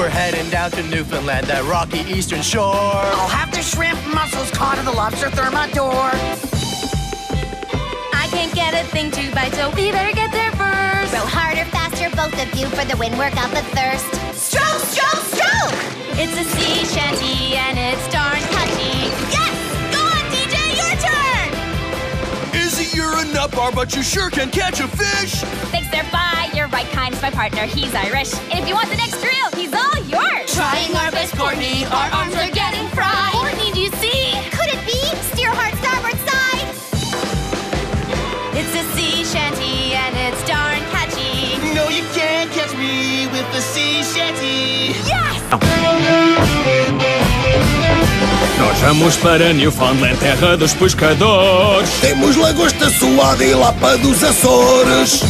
We're heading down to Newfoundland, that rocky eastern shore. I'll have the shrimp mussels caught in the lobster thermidor. I can't get a thing to bite, so we better get there first. Row harder, faster, both of you, for the wind, work out the thirst. Stroke, stroke, stroke! A but you sure can catch a fish. Thanks, they're by your right kind. My partner, he's Irish. And if you want the next reel, he's all yours. Trying our best, Courtney, our arms are getting fried. Courtney, do you see? Could it be? Steer hard, starboard side! It's a sea shanty and it's darn catchy. No, you can't catch me with the sea shanty. Yes! Oh. Nós vamos para Newfoundland, terra dos pescadores. Temos lagosta suada e lapa dos Açores.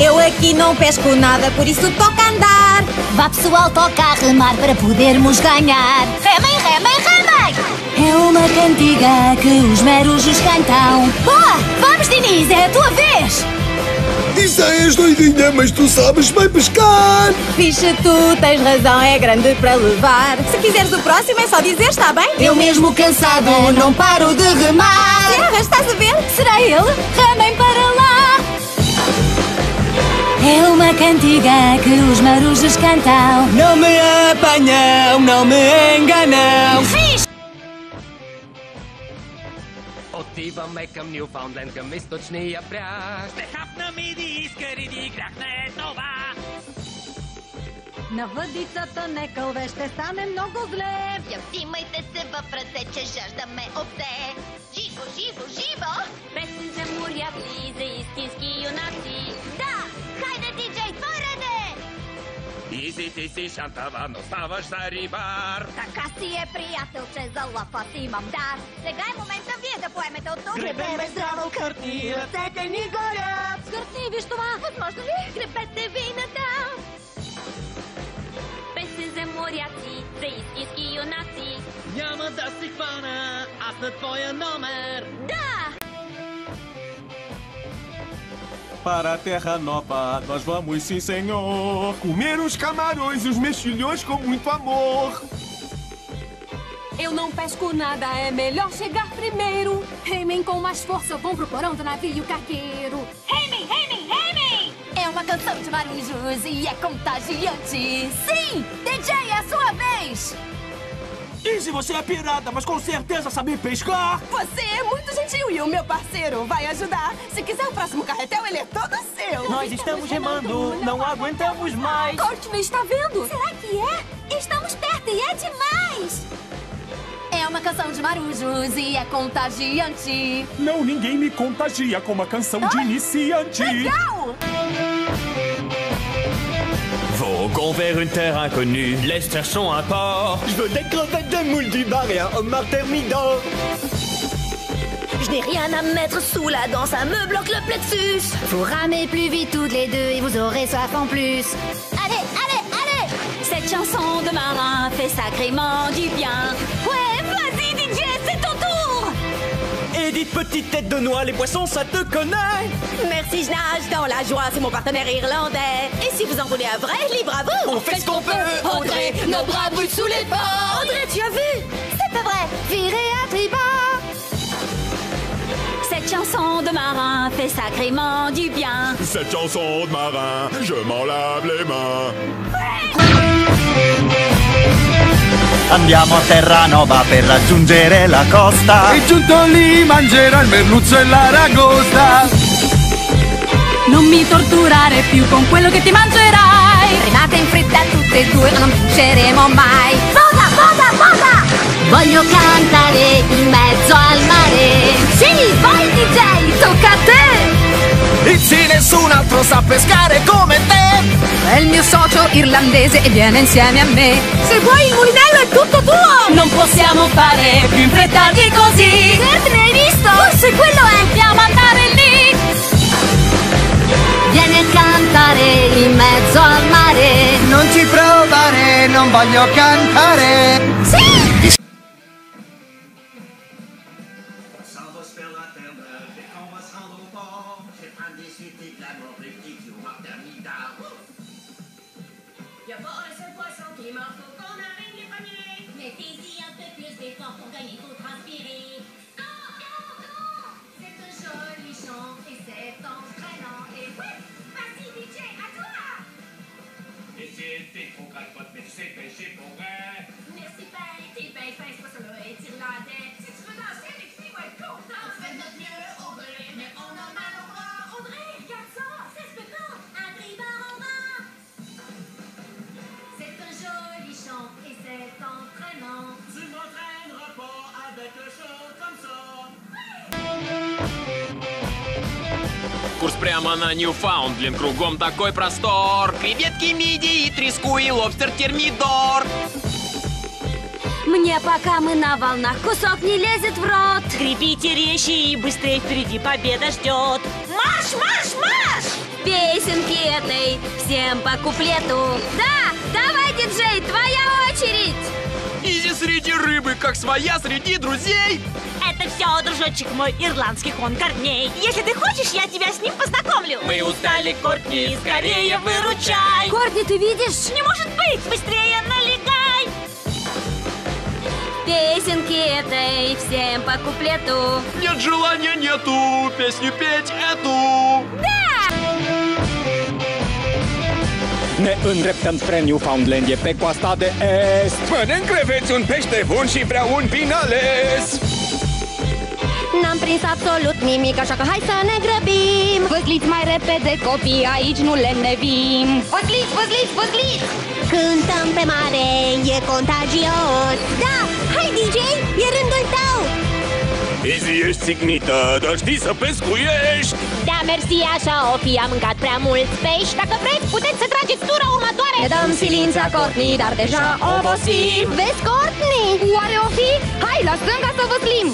Eu aqui não pesco nada, por isso toca andar. Vá pessoal, toca a remar para podermos ganhar. Remem, remem, remem! É uma cantiga que os merujos cantam. Boa! Vamos, Diniz, é a tua vez! Isso és doidinha, mas tu sabes bem pescar. Ficha, tu tens razão, é grande para levar. Se quiseres o próximo, é só dizer, está bem? Eu mesmo cansado, não paro de remar. Serra, estás a ver? Será ele? Remem para lá! É uma cantiga que os marujos cantam. Não me apanham, não me enganam. Fiz! Отиваме към Нюфаундленд, към източния бряг. Ще хапнем и искари ни грях не е това. На въдицата не кълве, ще стане много зле. Взимайте се в ръце, че жаждаме обсе. Живо, живо, живо! Песен за моряци, Изи ти си шантава, но ставаш за рибар. Така си е, приятелче, за лафа си имам дар. Сега е момента вие да поемете от тук. Гребеме здраво, Къртни, ръцете ни горят. Скъртни, виж това! Възможно ли? Гребете ви надам! Песен за моряци, за истински юнаци. Няма да си хвана, аз на твоя номер. Да! Para a terra nova, nós vamos sim, senhor. Comer os camarões e os mexilhões com muito amor. Eu não pesco nada, é melhor chegar primeiro. Remem com mais força, vão pro porão do navio cargueiro. Remem, remem, remem! É uma canção de marujos e é contagiante. Sim! DJ, é a sua vez! Izzy, você é pirata, mas com certeza sabe pescar. Você é muito gentil e o meu parceiro vai ajudar. Se quiser o próximo carretel, ele é todo seu. Nós estamos remando, não aguentamos mais. Courtney, está vendo? Será que é? Estamos perto e é demais! É uma canção de marujos e é contagiante. Não, ninguém me contagia com uma canção de iniciante. Legal! Voguons vers une terre inconnue, les cherchons un port. Je veux des crevettes, des moules, du bar et un homard thermidor. Je n'ai rien à mettre sous la dent, ça me bloque le plexus. Faut ramer plus vite toutes les deux et vous aurez soif en plus. Allez, allez, allez Cette chanson de marin fait sacrément du bien. Dites petite tête de noix, les poissons, ça te connaît. Merci, je nage dans la joie, c'est mon partenaire irlandais. Et si vous en voulez un vrai, libre à vous. On fait ce qu'on peut. Audrey, nos bras brûlent sous les bords Audrey, tu as vu? C'est pas vrai Virez à tribord Cette chanson de marin fait sacrément du bien. Cette chanson de marin, je m'en lave les mains. Andiamo a Terranova per raggiungere la costa. E giunto lì mangerò il merluzzo e l'aragosta. Non mi torturare più con quello che ti mangerai. Remate in fretta tutte e due, non vinceremo mai. Posa, posa, posa Voglio cantare in mezzo al mare Sì, vai DJ, tocca a te Izzy, nessun altro sa pescare come te. È il mio socio irlandese e viene insieme a me. Se vuoi il mulinello è tutto tuo. Non possiamo fare più in fretta di così. Kurt, ne hai visto? Forse quello è. Dobbiamo andare lì. Vieni a cantare in mezzo al mare Non ci provare, non voglio cantare. Y'a pas un seul poisson qui mort, faut qu'on arrête les paniers. Mettez-y un peu plus d'effort pour gagner, faut transpirer. Go, go, go! C'est un joli chant et c'est entraînant. Et oui, vas-y DJ, à toi! Essaye de trop crapote, mais tu sais pêcher pour vrai. Merci ben, t'es ben fin, c'est pas ça là, Курс прямо на Ньюфаундленд, кругом такой простор. Креветки, мидии, треску и лобстер термидор. Мне пока мы на волнах, кусок не лезет в рот. Гребите резче и быстрее впереди победа ждет. Марш, марш, марш! Песенки этой всем по куплету. Да, давай, диджей, твоя очередь. Изи среди рыбы, как своя среди друзей. Это все, дружочек мой, ирландский хон корней. Если ты хочешь, я тебя с ним познакомлю. Мы устали, Кортни, скорее выручай. Корни, ты видишь? Не может быть, быстрее налегай. Песенки этой всем по куплету. Нет желания, нету песню pеть эту. Ne îndreptăm spre Newfoundland, e pe coasta de est. Mănânc creveți un pește bun și vreau un pin ales. N-am prins absolut nimic, așa că hai să ne grăbim. Văzliți mai repede copii, aici nu le nevim. Văzliți, văzliți, văzliți! Cântăm pe mare, e contagios. Da, hai DJ, e rândul tău Izi ești signită, dar știi să pescuiești. Da, mersi, așa o fi, am mâncat prea mulți pești Dacă vreți, puteți să trageți tura următoare Ne dăm silința Courtney, dar deja obosim Vezi, Courtney? Oare o fi? Hai, la stânga să văzlim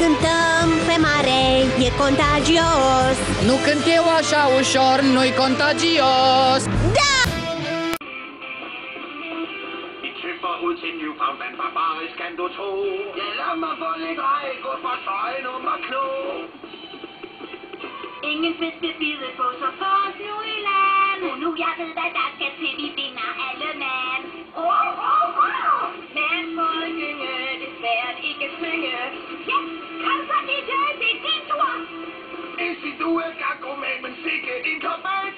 Cântăm pe mare, e contagios Nu cânt eu așa ușor, nu-i contagios Da! Vi tømper ud til Newfoundland, barbarisk kan du tro. Jeg lader mig for lidt rej, gå for søje nummer klo. Ingen fisk vil bide på, så få os nu i land. Nu, nu, jeg ved, hvad der skal til, vi vinder alle mand. Men på en gynge, det svært ikke synge Ja, kom så, DJ, det er din tur. Izi, du er gang med, men sikke en tomat.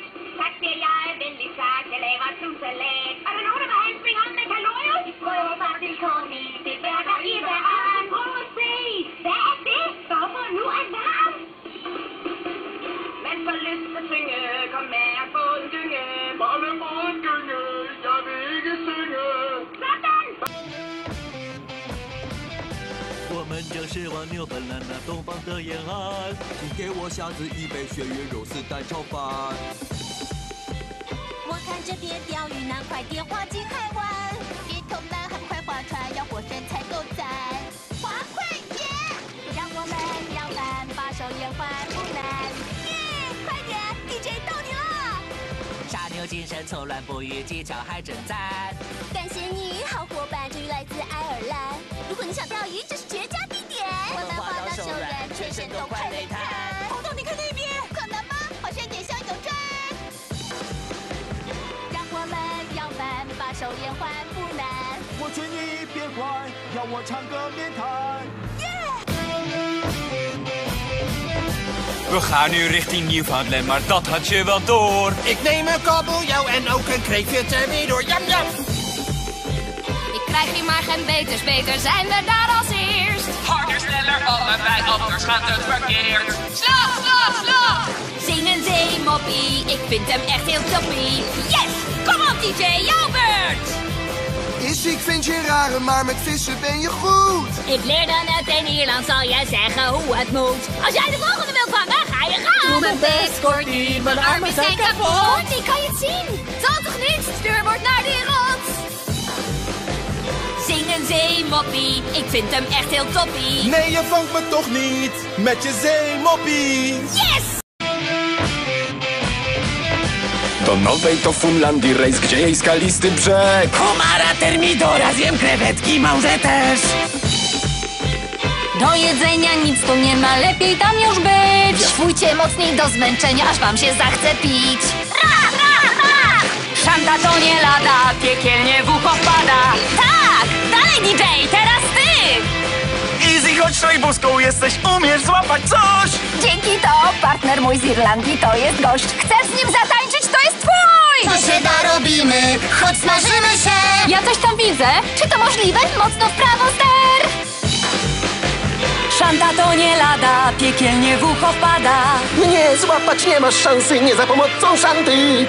我们正是往纽芬兰那东方的沿岸，请给我虾子一杯鳕鱼肉丝蛋炒饭。我看这边钓鱼男快点划进海湾，别偷懒，很快划船，要活身才够赞。划快点，让我们扬帆，把手也还不难。耶，快点，DJ 到你了！傻妞精神从乱不语，技巧还真赞。感谢你，好伙伴，这鱼来自爱尔兰。如果你想钓鱼，这是 软，全身都快累瘫。红豆，你看那边，可能吗？好像点香油站。让我们扬帆，把手也还不难。我劝你别怪，要我唱歌面谈。 We gaan nu richting Newfoundland, maar dat had je wel door. Ik neem een kabeljauw en ook een kreefje ter weer door. Jam, jam. Ik krijg hier maar geen beters, beter zijn we daar als eerst. Harder, sneller, allebei, anders gaat het verkeerd. Slag, slag, slag! Zing een zeemoppie, ik vind hem echt heel toppie. Yes! Kom op DJ, jouw beurt! Is, ik vind je rare, maar met vissen ben je goed. Ik leer dan uit in Ierland, zal je zeggen hoe het moet. Als jij de volgende wilt vangen, ga je gaan. Doe mijn best, Courtney, mijn armen zijn kapot. Courtney, kan je het zien? Zal toch niet? Stuur wordt naar die rots. Een zeemoppie, ik vind hem echt heel toppie. Nee, je vangt me toch niet met je zeemoppie. Yes! Do Nowej to Funlandii rejs, gdzie jej skalisty brzeg Komara termidora, zjem krewetki, małże też. Do jedzenia nic tu nie ma, lepiej tam już być. Świujcie mocniej do zmęczenia, aż wam się zachce pić. Ra, ra, ra! Szanta to nie lada, piekielnie w ucho wpada. Tak! DJ, teraz ty! Easy, chodź to i boską jesteś, umiesz złapać coś! Dzięki to partner mój z Irlandii to jest gość. Chcesz z nim zatańczyć, to jest twój! Co się da robimy, choć smażymy się Ja coś tam widzę. Czy to możliwe? Mocno w prawo ster! Szanta to nie lada, piekielnie w ucho wpada. Mnie złapać nie masz szansy, nie za pomocą szanty.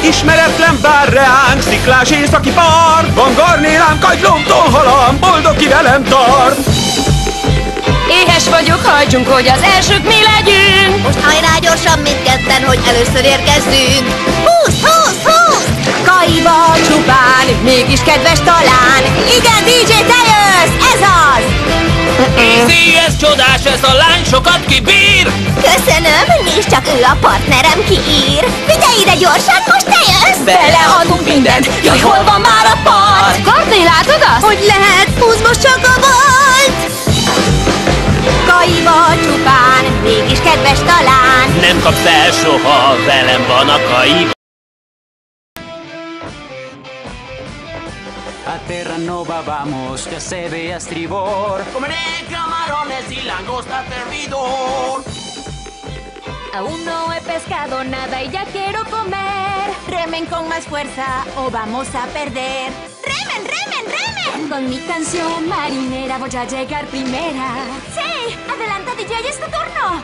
Ismeretlen bár reánk, sziklás északi part Van garnélám, kagylom, tonhalam, boldog ki velem tart Éhes vagyok, hagyjunk, hogy az elsők mi legyünk! Most hajrá gyorsan mindketten, hogy először érkezzünk Húsz, húsz, húsz Kaiba csupán, mégis kedves talán. Igen, DJ, te! Easy, ez csodás, ez a lány sokat kibír! Köszönöm, nézd csak ő a partnerem kiír Figyelj ide gyorsan, most te jössz Beleadunk mindent, jaj, hol van már a part? Courtney, látod azt? Hogy lehet, húz most csak a volt Kaiba csupán, mégis kedves talán Nem kapsz el soha, velem van a kai. A Terranova vamos, ya se ve a estribor. Comeré camarones y langosta servidor. Aún no he pescado nada y ya quiero comer. Remen con más fuerza o vamos a perder. Remen, remen, remen Con mi canción marinera voy a llegar primera. Sí, adelanta DJ, es tu turno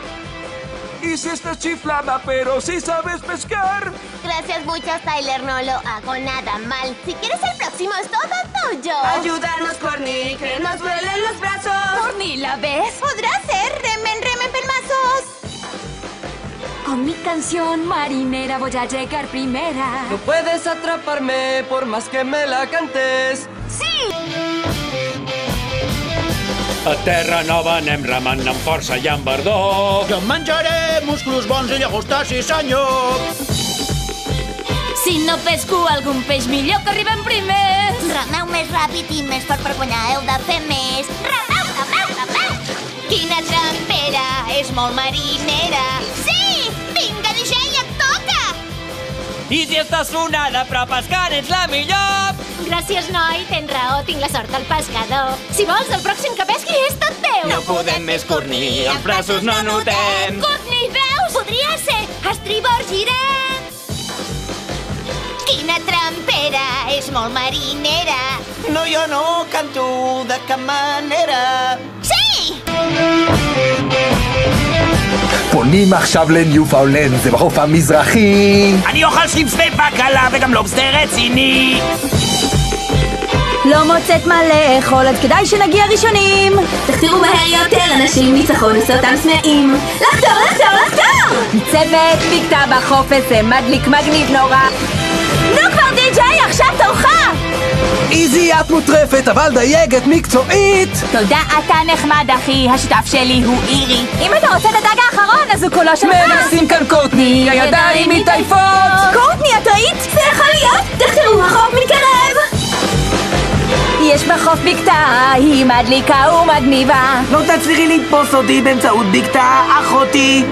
Y si estás chiflada, pero si sabes pescar Gracias muchas, Tyler, no lo hago nada mal Si quieres el próximo es todo tuyo Ayúdanos, Corny, que nos duelen los brazos. Corny, ¿la ves? Podrá ser, remen, remen, pelmazos Con mi canción marinera voy a llegar primera. No puedes atraparme por más que me la cantes. A terra nova anem remenant força i amb ardor. Jo em menjaré musclos bons i llagostes, sí senyor. Si no pesco algun peix, millor que arribem primers. Remeu més ràpid i més fort per guanyar heu de fer més Remeu, remeu, remeu Quina trampera, és molt marinera Sí, vinga, DJ, I si estàs sonada, però pescant ets la millor! Gràcies, noi, tens raó, tinc la sort del pescador Si vols, el pròxim que pesqui és tot teu No podem més cornir, els braços no notem. Courtney, veus? Podria ser estribor girem Quina trampera, és molt marinera No, jo no canto de cap manera. Sí! פונים עכשיו לניופאולנד, זה בחוף המזרחי. אני אוכל שרימפסטי בקלה וגם לובסטר רציני! לא מוצאת מה לאכול, אז כדאי שנגיע ראשונים. תחזירו מהר יותר, אנשים ניצחון אותם צמאים לחתור, לחתור, לחתור! צוות בקתה בחוף איזה מדליק מגניב נורא. נו כבר די.ג'יי, עכשיו תורך! איזי, את מוטרפת, אבל דייגת מקצועית! תודה, אתה נחמד אחי, השותף שלי הוא אירי. אם אתה רוצה את הדג האחרון, אז הוא כולו שלך. מנסים כאן קורטני, הידיים מתעייפות! קורטני, את ראית? זה יכול להיות? תחתרו, החוף מתקרב! יש בחוף בקתה, היא מדליקה ומגניבה. לא תצליחי לתפוס אותי באמצעות בקתה, אחותי!